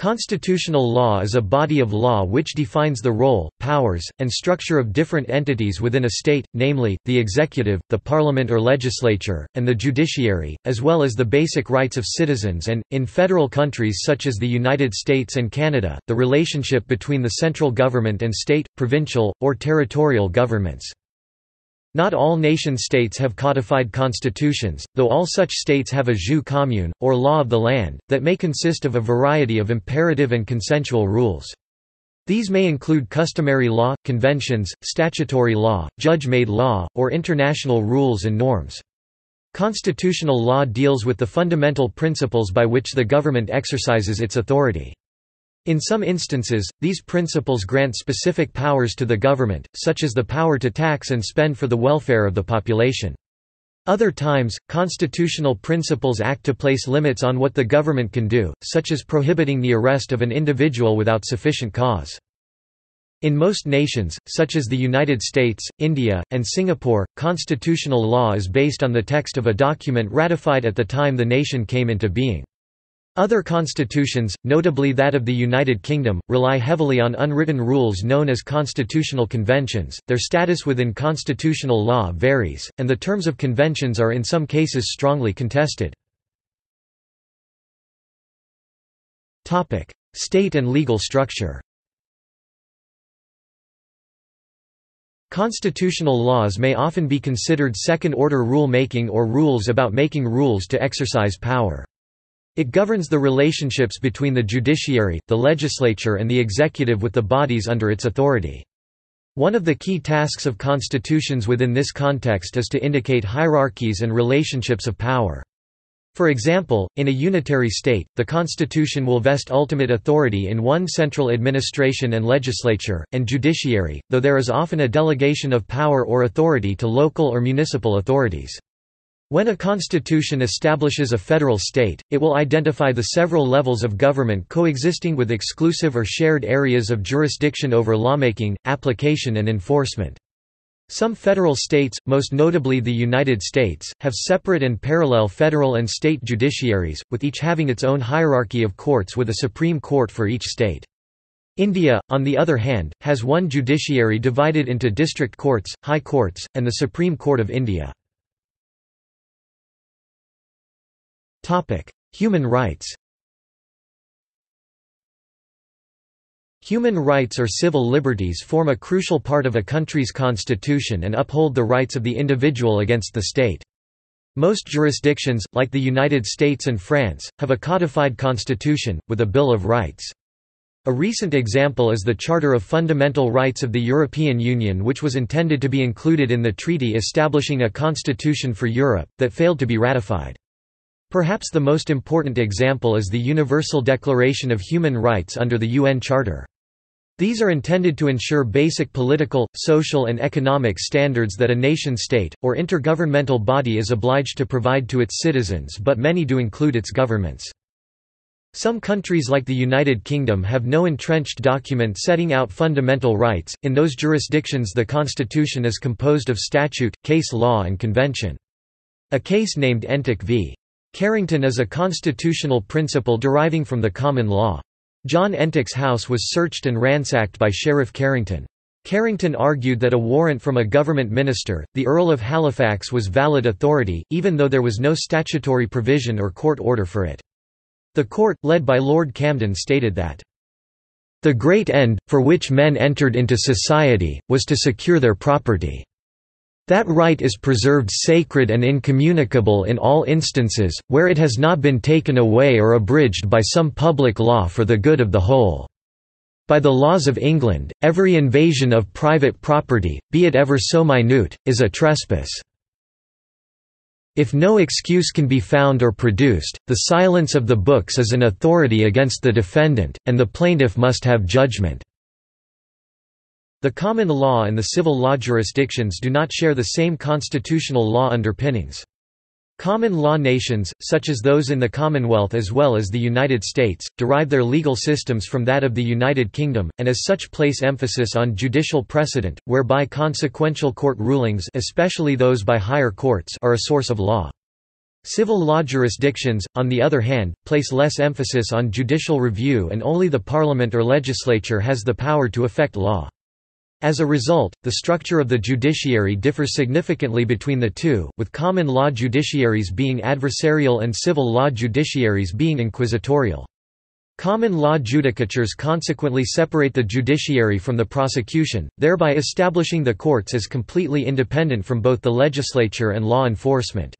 Constitutional law is a body of law which defines the role, powers, and structure of different entities within a state, namely, the executive, the parliament or legislature, and the judiciary, as well as the basic rights of citizens and, in federal countries such as the United States and Canada, the relationship between the central government and state, provincial, or territorial governments. Not all nation-states have codified constitutions, though all such states have a jus commune, or law of the land, that may consist of a variety of imperative and consensual rules. These may include customary law, conventions, statutory law, judge-made law, or international rules and norms. Constitutional law deals with the fundamental principles by which the government exercises its authority. In some instances, these principles grant specific powers to the government, such as the power to tax and spend for the welfare of the population. Other times, constitutional principles act to place limits on what the government can do, such as prohibiting the arrest of an individual without sufficient cause. In most nations, such as the United States, India, and Singapore, constitutional law is based on the text of a document ratified at the time the nation came into being. Other constitutions, notably that of the United Kingdom, rely heavily on unwritten rules known as constitutional conventions. Their status within constitutional law varies, and the terms of conventions are in some cases strongly contested. Topic: State and legal structure. Constitutional laws may often be considered second-order rule-making or rules about making rules to exercise power. It governs the relationships between the judiciary, the legislature and the executive with the bodies under its authority. One of the key tasks of constitutions within this context is to indicate hierarchies and relationships of power. For example, in a unitary state, the constitution will vest ultimate authority in one central administration and legislature, and judiciary, though there is often a delegation of power or authority to local or municipal authorities. When a constitution establishes a federal state, it will identify the several levels of government coexisting with exclusive or shared areas of jurisdiction over lawmaking, application and enforcement. Some federal states, most notably the United States, have separate and parallel federal and state judiciaries, with each having its own hierarchy of courts with a Supreme Court for each state. India, on the other hand, has one judiciary divided into district courts, high courts, and the Supreme Court of India. Human rights Human rights or civil liberties form a crucial part of a country's constitution and uphold the rights of the individual against the state. Most jurisdictions, like the United States and France, have a codified constitution, with a Bill of Rights. A recent example is the Charter of Fundamental Rights of the European Union which was intended to be included in the treaty establishing a constitution for Europe, that failed to be ratified. Perhaps the most important example is the Universal Declaration of Human Rights under the UN Charter. These are intended to ensure basic political, social and economic standards that a nation-state, or intergovernmental body is obliged to provide to its citizens but many do include its governments. Some countries like the United Kingdom have no entrenched document setting out fundamental rights, in those jurisdictions the constitution is composed of statute, case law and convention. A case named Entick v. Carrington is a constitutional principle deriving from the common law. John Entick's house was searched and ransacked by Sheriff Carrington. Carrington argued that a warrant from a government minister, the Earl of Halifax was valid authority, even though there was no statutory provision or court order for it. The court, led by Lord Camden stated that, "...the great end, for which men entered into society, was to secure their property." That right is preserved sacred and incommunicable in all instances, where it has not been taken away or abridged by some public law for the good of the whole. By the laws of England, every invasion of private property, be it ever so minute, is a trespass. If no excuse can be found or produced, the silence of the books is an authority against the defendant, and the plaintiff must have judgment. The common law and the civil law jurisdictions do not share the same constitutional law underpinnings. Common law nations, such as those in the Commonwealth as well as the United States, derive their legal systems from that of the United Kingdom, and as such place emphasis on judicial precedent, whereby consequential court rulings especially those by higher courts are a source of law. Civil law jurisdictions, on the other hand, place less emphasis on judicial review and only the parliament or legislature has the power to affect law. As a result, the structure of the judiciary differs significantly between the two, with common law judiciaries being adversarial and civil law judiciaries being inquisitorial. Common law judicatures consequently separate the judiciary from the prosecution, thereby establishing the courts as completely independent from both the legislature and law enforcement.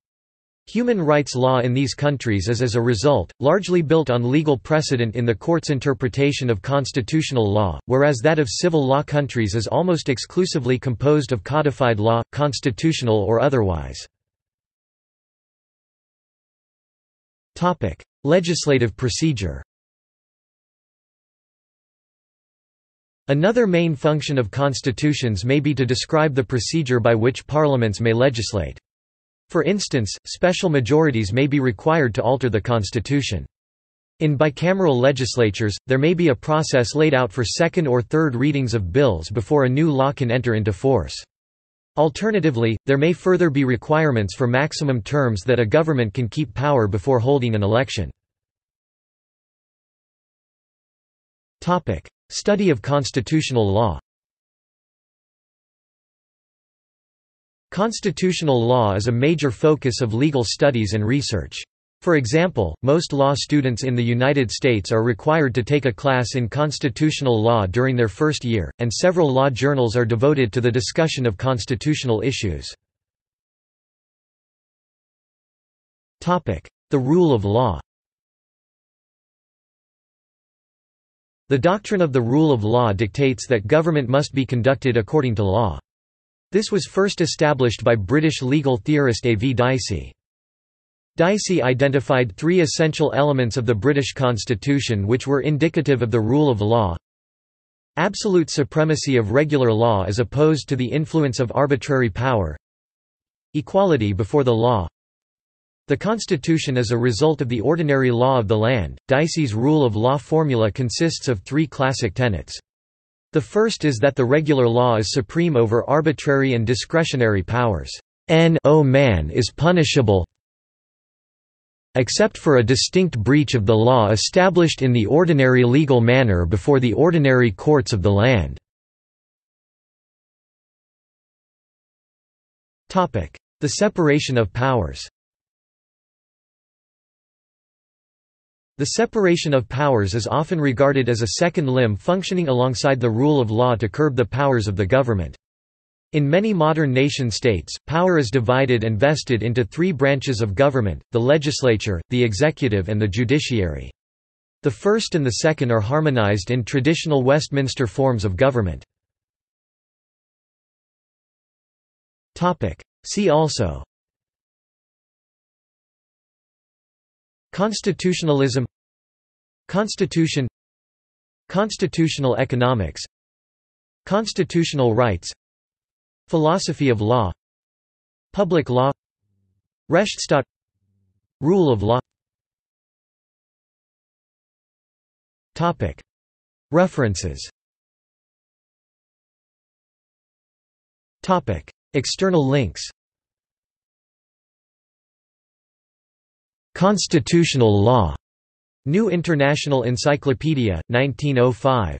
Human rights law in these countries is as a result, largely built on legal precedent in the court's interpretation of constitutional law, whereas that of civil law countries is almost exclusively composed of codified law, constitutional or otherwise. Legislative procedure Another main function of constitutions may be to describe the procedure by which parliaments may legislate. For instance, special majorities may be required to alter the constitution. In bicameral legislatures, there may be a process laid out for second or third readings of bills before a new law can enter into force. Alternatively, there may further be requirements for maximum terms that a government can keep power before holding an election. Study of constitutional law Constitutional law is a major focus of legal studies and research. For example, most law students in the United States are required to take a class in constitutional law during their first year, and several law journals are devoted to the discussion of constitutional issues. The rule of law The doctrine of the rule of law dictates that government must be conducted according to law. This was first established by British legal theorist A. V. Dicey. Dicey identified three essential elements of the British constitution which were indicative of the rule of law. Absolute supremacy of regular law as opposed to the influence of arbitrary power. Equality before the law. The Constitution is a result of the ordinary law of the land. Dicey's rule of law formula consists of three classic tenets. The first is that the regular law is supreme over arbitrary and discretionary powers. N o man is punishable except for a distinct breach of the law established in the ordinary legal manner before the ordinary courts of the land. The separation of powers The separation of powers is often regarded as a second limb functioning alongside the rule of law to curb the powers of the government. In many modern nation-states, power is divided and vested into three branches of government, the legislature, the executive and the judiciary. The first and the second are harmonized in traditional Westminster forms of government. See also Constitutionalism Constitution Constitutional economics Constitutional rights Philosophy of law Public law Rechtsstaat Rule of law. References. External links Constitutional law. New International Encyclopedia, 1905.